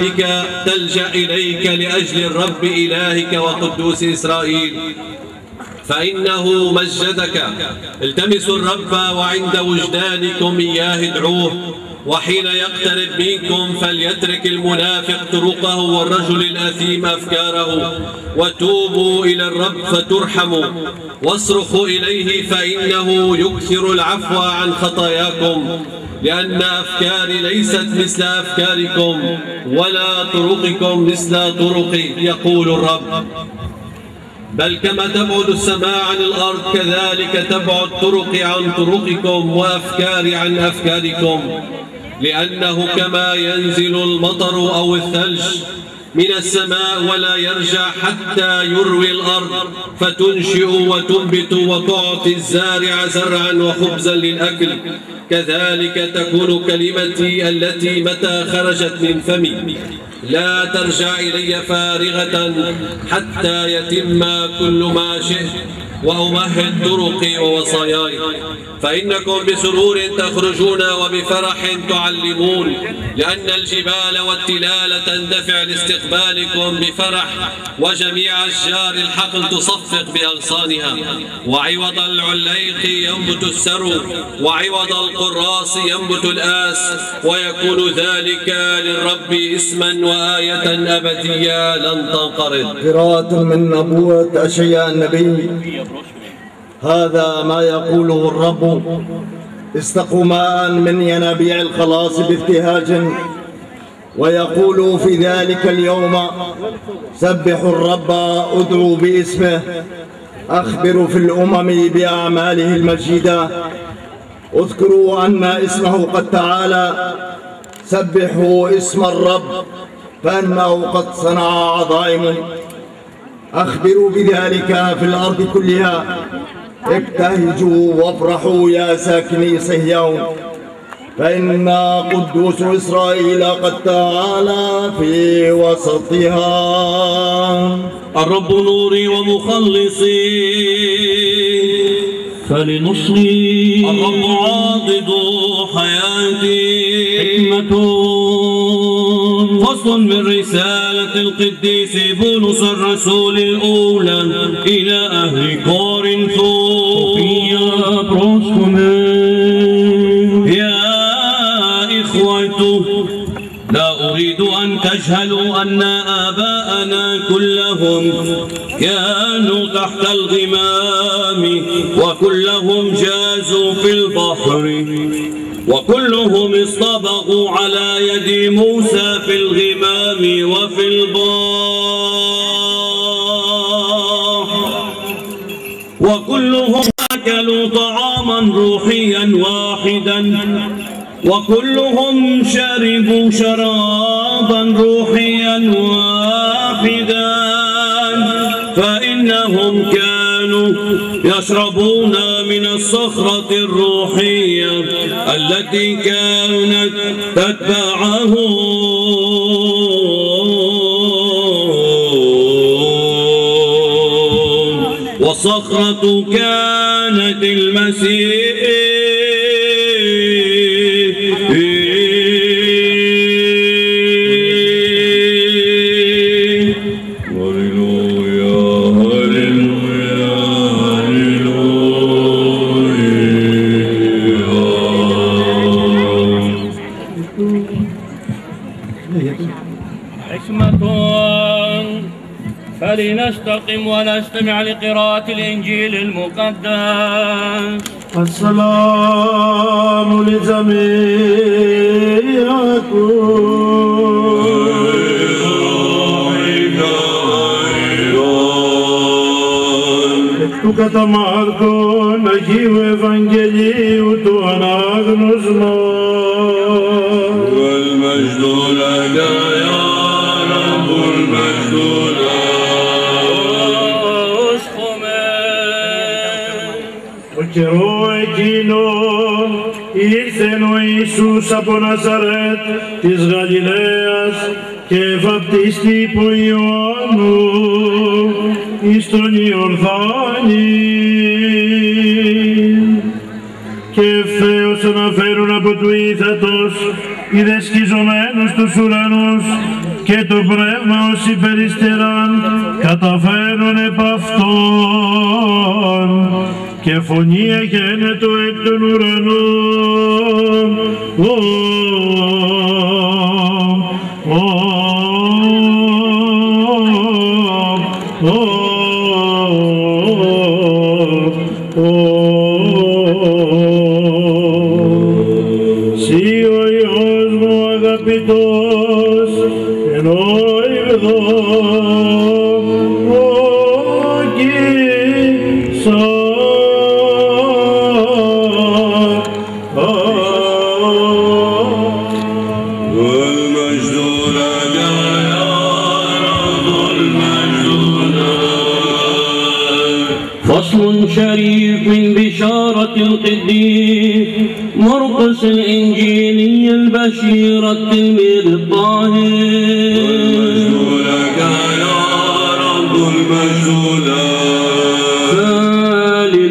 بك تلجأ إليك لأجل الرب إلهك وقدوس إسرائيل. فإنه مجدك. التمسوا الرب وعند وجدانكم إياه ادعوه. وحين يقترب منكم فليترك المنافق طرقه والرجل الأثيم أفكاره وتوبوا إلى الرب فترحموا واصرخوا إليه فإنه يكثر العفو عن خطاياكم لأن أفكاري ليست مثل أفكاركم ولا طرقكم مثل طرقي يقول الرب. بل كما تبعد السماء عن الأرض كذلك تبعد طرقي عن طرقكم وأفكاري عن أفكاركم. لأنه كما ينزل المطر أو الثلج من السماء ولا يرجع حتى يروي الأرض فتنشئ وتنبت وتعطي الزارع زرعا وخبزا للأكل. كذلك تكون كلمتي التي متى خرجت من فمي. لا ترجع إلي فارغة حتى يتم كل ما شئت وأمهد طرقي ووصاياي. فإنكم بسرور تخرجون وبفرح تعلمون لأن الجبال والتلال تندفع لاستقبالكم بفرح وجميع أشجار الحقل تصفق بأغصانها. وعوض العليق ينبت السرو وعوض القراص ينبت الآس ويكون ذلك للرب اسما وآية أبدية لن تنقرض. قراءة من نبوة أشياء النبي. هذا ما يقوله الرب. استقوا ماء من ينابيع الخلاص بابتهاج. ويقول في ذلك اليوم سبحوا الرب ادعوا باسمه. أخبروا في الأمم بأعماله المجيدة. اذكروا أن اسمه قد تعالى. سبحوا اسم الرب. فإنه قد صنع عظائم. أخبروا بذلك في الأرض كلها. ابتهجوا وافرحوا يا ساكني صهيون فإن قدوس إسرائيل قد تعالى في وسطها. الرب نوري ومخلصي. فلنصلي. الرب عاضد حياتي. حكمة فصل من رسالة القديس بولس الرسول الأولى إلى أهل بروسكومي يا إخوة لا أريد أن تجهلوا أن آباءنا كلهم كانوا تحت الغمام وكلهم جازوا في البحر. وكلهم اصطبغوا على يد موسى في الغمام وفي البحر وكلهم أكلوا طعاما روحيا واحدا. وكلهم شربوا شرابا روحيا واحدا. فإنهم كانوا يشربون من الصخرة الروحية التي كانت تتبعهم والصخرة كانت المسيح فلنستقم ونستمع لقراءة الإنجيل المقدس السلام λειτουργικούς. Του καταμάρτων Αγίου Ευαγγελίου του ανάγνωσμα. والمجد καιρό εκείνο ήρθε ο Ιησούς από Ναζαρέτ της Γαλιλαίας και βαπτίστη υπό Ιωάννου εις τον Ιορδάνη. Και ευθέως αναφέρουν από του ήθατος οι δεσκιζομένους τους ουρανούς και το πνεύμα ως υπεριστεράν καταφέρουν και φωνή εγένετο εκ των ουρανών. القديس مرقس الإنجيلي البشير التلميذ الطاهر. المجد لك يا رب المجد لك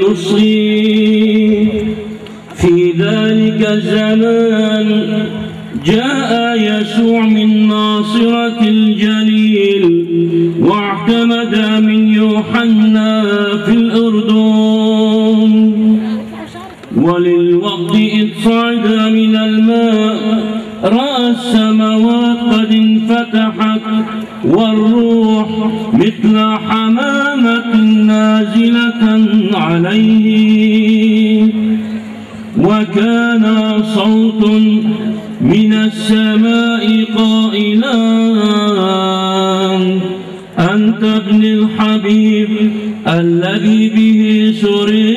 فلنصغي في ذلك الزمان جاء يسوع من ناصرة الجليل واعتمد من يوحنا في والروح مثل حمامة نازلة عليه. وكان صوت من السماء قائلا أنت ابن الحبيب الذي به سرير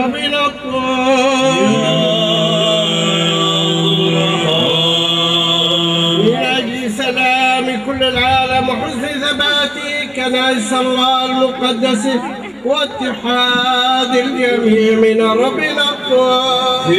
كنائس الله المقدس واتحاد الجميع من الطاهر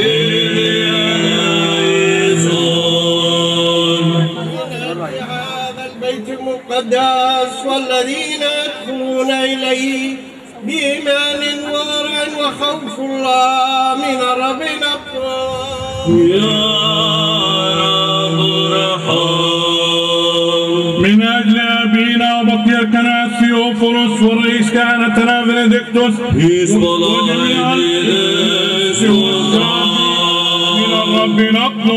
من هذا البيت المقدس والذين يدخلون إليه بإيمان وورع وخوف الله من ربنا الطاهر من الرب نطلب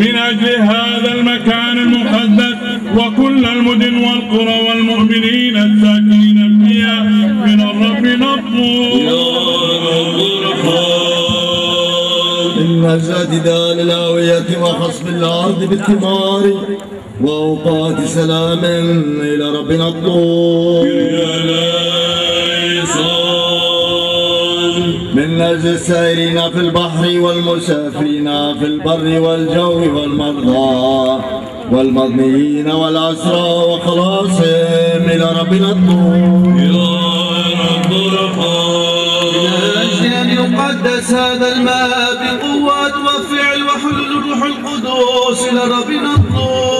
من أجل هذا المكان المقدس وكل المدن والقرى والمؤمنين الساكنين فيها من الرب نطلب. إن الجاددة للهوية وخصب الأرض بالثمار وأوقات سلام إلى ربنا الطول. من أجل السائرين في البحر والمسافرين في البر والجو والمرضى والمضنيين والأسرى وخلاصهم إلى ربنا الطول. من أجل أن يقدس هذا الماء بقوة وفعل وحلول الروح القدوس إلى ربنا الطول.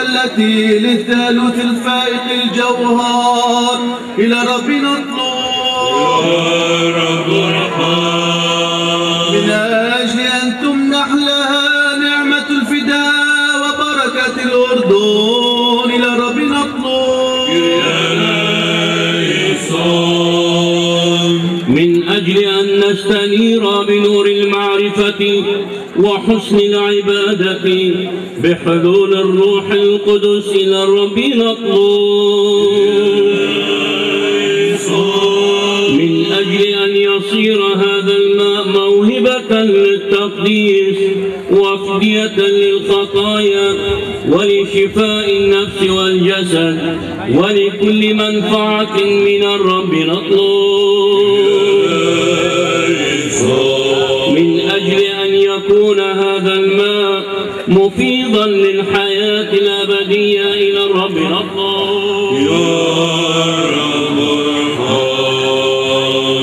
التي للثالوث الفائق الجوهر. إلى ربنا الطول من نستنير بنور المعرفة وحسن العبادة بحلول الروح القدس إلى الرب نطلب من أجل أن يصير هذا الماء موهبة للتقديس وفدية للخطايا ولشفاء النفس والجسد ولكل منفعة من الرب نطلب يكون هذا الماء مفيضا للحياة الأبدية إلى الرب نطلب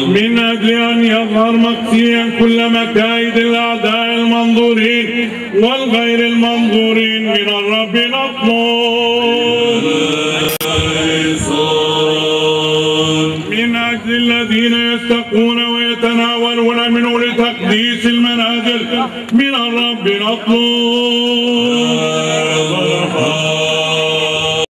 من أجل أن يظهر مكفيا كل مكايد الأعداء المنظورين والغير المنظورين من الرب نطلب من الرب نطلب